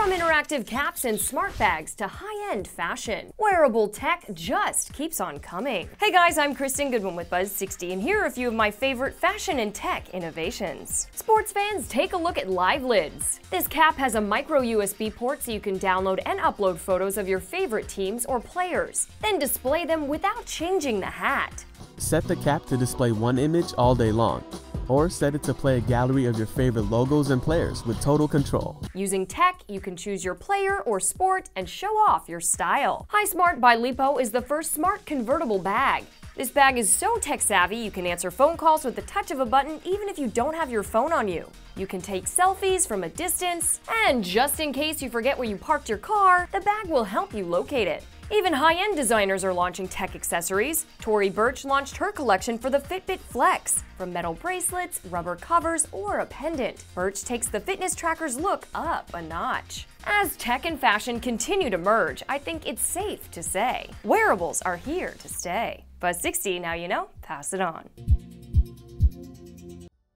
From interactive caps and smart bags to high-end fashion, wearable tech just keeps on coming. Hey guys, I'm Krystin Goodwin with Buzz60 and here are a few of my favorite fashion and tech innovations. Sports fans, take a look at Live Lids. This cap has a micro USB port so you can download and upload photos of your favorite teams or players, then display them without changing the hat. Set the cap to display one image all day long or set it to play a gallery of your favorite logos and players with total control. Using tech, you can choose your player or sport and show off your style. HiSmart by Lipo is the first smart convertible bag. This bag is so tech savvy you can answer phone calls with the touch of a button even if you don't have your phone on you. You can take selfies from a distance, and just in case you forget where you parked your car, the bag will help you locate it. Even high-end designers are launching tech accessories. Tory Burch launched her collection for the Fitbit Flex. From metal bracelets, rubber covers, or a pendant, Burch takes the fitness tracker's look up a notch. As tech and fashion continue to merge, I think it's safe to say wearables are here to stay. Buzz60, now you know, pass it on.